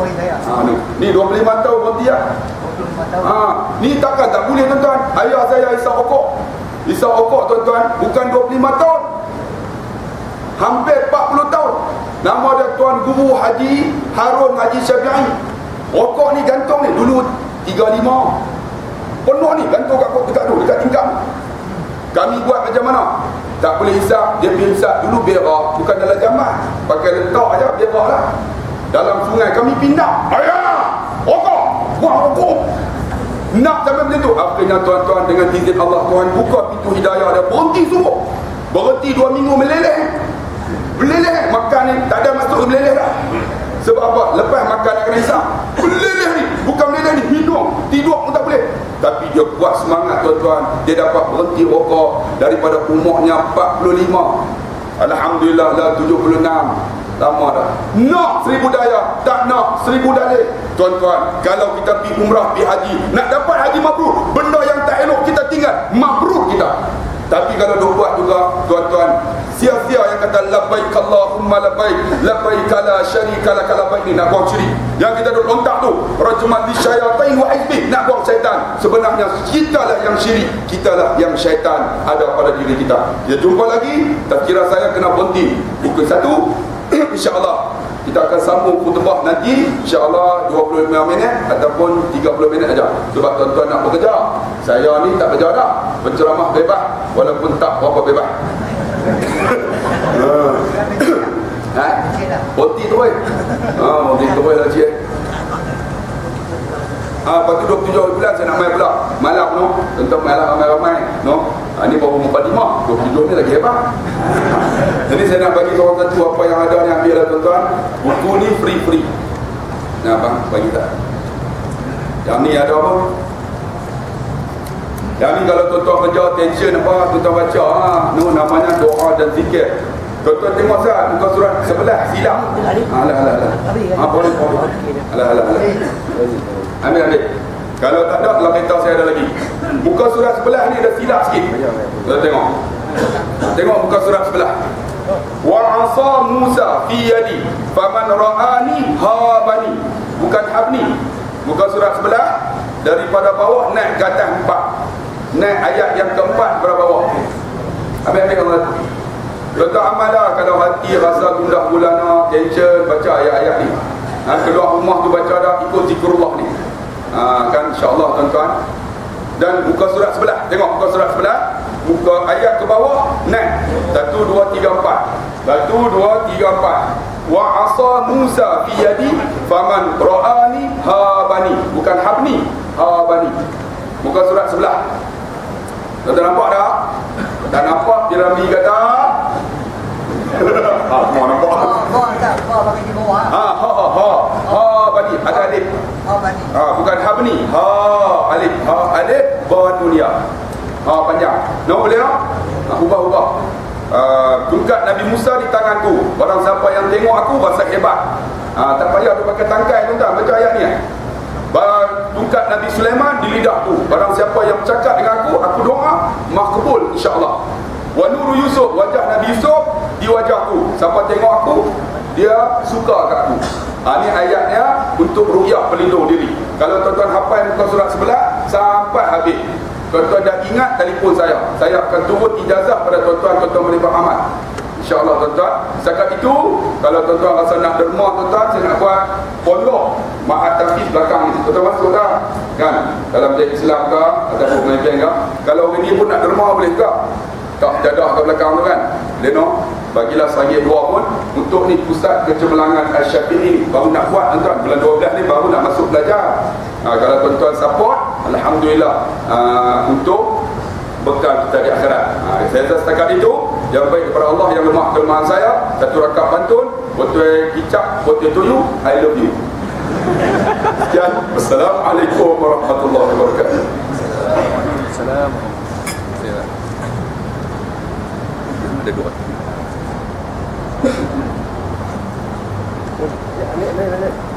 Ha, ni. ni 25 tahun berhenti lah. 25 tahun. Ha, ni takkan tak boleh tuan-tuan. Ayah saya Isa Okok. Isa Okok tuan-tuan bukan 25 tahun. Hampir 40 tahun. Nama dia Tuan Guru Haji Harun Haji Syafi'i. Okok ni gantung ni dulu 35. Penuh ni gantung kat dekat tu, dekat tingkap. Kami buat macam mana? Tak boleh hisap, dia pergi hisap dulu berak, bukan dalam jaman. Pakai letak aja berak lah dalam sungai kami pindah. Ayah okok buang okok nak sampai macam tu? Akhirnya tuan-tuan dengan izin Allah Tuhan buka pintu hidayah dia berhenti semua berhenti dua minggu meleleh. Meleleh. Makan ni tak ada masuk meleleh dah. Sebab apa? Lepas makan nak kena hisap meleleh ni. Bukan meleleh ni hidung tidur pun tak boleh. Tapi dia kuat semangat tuan-tuan. Dia dapat berhenti rokok daripada umurnya 45 Alhamdulillah lah 76 Lama dah. Nak seribu daya, tak nak seribu dalih. Tuan-tuan, kalau kita pergi umrah, pergi haji, nak dapat haji mabrur, benda yang tak elok kita tinggal, mabrur kita. Tapi kalau dia buat juga, tuan-tuan, sia-sia yang kata labbaik Allahumma labbaik, labbaik la syarika lak labbaik ni nak buang syirik. Yang kita duk lontak tu, rajman di syayatin wa hizbi, nak buang syaitan. Sebenarnya kita lah yang syirik, kita lah yang syaitan ada pada diri kita. Kita jumpa lagi, tak kira saya kena berhenti. Pukul satu, insyaAllah. Kita akan sambung khutbah nanti insyaAllah 25 minit ataupun 30 minit aja. sebab tuan-tuan nak bekerja. Saya ni tak kerja dah. Penceramah bebas walaupun tak berapa bebas. Ha? Oti tu eh ha, Oti tu eh lah cik Ha, lepas tu 27 bulan saya nak main pula. Malam no? Tentang malam ramai-ramai no? Ha, Ni baru mukadimah 27 ni lagi hebat. Jadi saya nak bagi korang satu Apa yang ada ni ambil lah tuan-tuan. Buku ni free-free. Nah bang, bagi tak? Yang ni ada apa? Yang ni kalau tuan-tuan kerja Attention apa? Tuan-tuan baca ha, no, Namanya doa dan zikir Tuan-tuan tengok sah muka surat sebelah silam. Alah alah alah. Ha boleh boleh. Alah alah alah. Ambil ambil. Kalau tak ada, dalam kereta saya ada lagi. Buka surat sebelah ni ada silap sikit. Kita tengok. Tengok buka surat sebelah. Wa asa Musa fi yadi faman ra'ani habani. Bukan habni. Buka surat sebelah daripada bawah naik ke atas empat. Naik ayat yang keempat berapa bawah. Ambil ambil Allah. Letak amal lah kalau hati rasa gundah gulana, tension, baca ayat-ayat ni. Ha, keluar rumah tu baca dah ikut zikrullah ni. Ha, kan insyaAllah tuan-tuan. Dan buka surat sebelah. Tengok buka surat sebelah. Buka ayat ke bawah naik satu dua tiga empat. Satu dua tiga empat. Wa asa Musa fi yadi faman ra'ani habani bukan habni habani buka surat sebelah. Tuan nampak tak? Tak nampak Piramli kata ha, mau nampak ha, ha, ha, ha, ha, ha, bani, ada alif Ha bani. Ha bukan ha bani. Ha alif. Ha alif ba dunia. Ha panjang. Nak boleh tak? Ha ubah-ubah. Uh, tungkat Nabi Musa di tanganku Barang siapa yang tengok aku rasa hebat uh, Tak payah tu pakai tangkai pun tak Baca ayat ni eh? Tungkat Nabi Sulaiman di lidahku Barang siapa yang bercakap dengan aku Aku doa Makbul insyaAllah Wa nuru Yusuf Wajah Nabi Yusuf Di wajahku Siapa tengok aku Dia suka kat aku Ha, ini ayatnya untuk rukyah pelindung diri. Kalau tuan-tuan hafal muka surat sebelah sampai habis. Tuan-tuan dah ingat telefon saya. Saya akan turun ijazah pada tuan-tuan tuan-tuan boleh beramal. InsyaAllah tuan-tuan. Setakat itu, kalau tuan-tuan rasa nak derma tuan-tuan, saya nak buat pondok ma'at tafis belakang ni. Tuan-tuan masuk tak? Kan? Dalam jadi Islam ke? Ataupun pemimpin ke? Kalau orang ni pun nak derma boleh tak? Tak jadah ke belakang tu kan? Leno? Bagilah saya dua pun untuk ni pusat kecemerlangan Al-Syafi'i baru nak buat tuan bulan 12 ni baru nak masuk belajar. Ha, kalau tuan-tuan support Alhamdulillah ha, untuk bekal kita di akhirat. Ha, saya rasa setakat itu yang baik kepada Allah yang lemah kelemahan saya satu rakam pantun botol kicap botol tuyu I love you. Sekian. Assalamualaikum warahmatullahi wabarakatuh. Assalamualaikum. Ada dua Niin, niin, niin.